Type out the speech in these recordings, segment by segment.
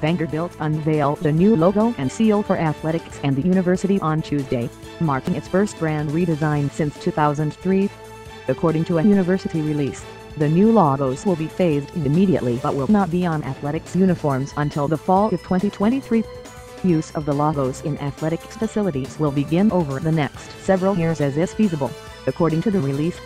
Vanderbilt unveiled a new logo and seal for athletics and the university on Tuesday, marking its first brand redesign since 2003. According to a university release, the new logos will be phased in immediately but will not be on athletics uniforms until the fall of 2023. Use of the logos in athletics facilities will begin over the next several years as is feasible, according to the release.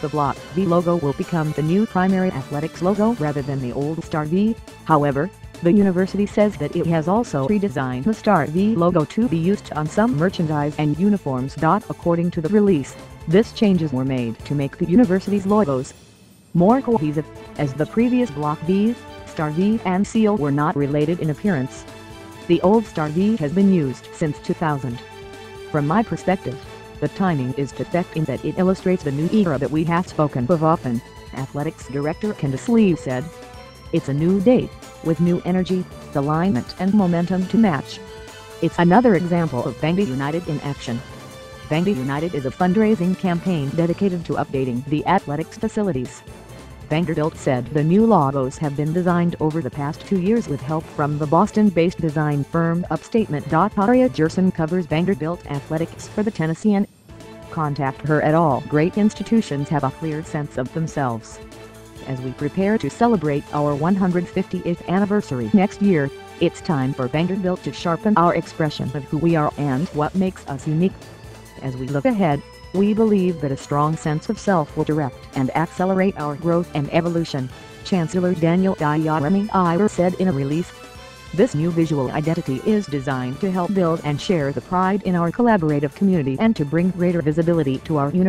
The Block V logo will become the new primary athletics logo rather than the old Star V, however, the university says that it has also redesigned the Star V logo to be used on some merchandise and uniforms. According to the release, this changes were made to make the university's logos more cohesive, as the previous Block V, Star V and Seal were not related in appearance. The old Star V has been used since 2000. From my perspective, the timing is perfect in that it illustrates the new era that we have spoken of often, Athletics Director Candice Lee said. It's a new day, with new energy, alignment and momentum to match. It's another example of Vandy United in action. Vandy United is a fundraising campaign dedicated to updating the athletics facilities. Vanderbilt said the new logos have been designed over the past two years with help from the Boston-based design firm Upstatement. Aria Gerson covers Vanderbilt athletics for the Tennessean. Contact her at all great institutions have a clear sense of themselves as we prepare to celebrate our 150th anniversary next year, it's time for Vanderbilt to sharpen our expression of who we are and what makes us unique. As we look ahead, we believe that a strong sense of self will direct and accelerate our growth and evolution, Chancellor Daniel Diermeier said in a release. This new visual identity is designed to help build and share the pride in our collaborative community and to bring greater visibility to our university.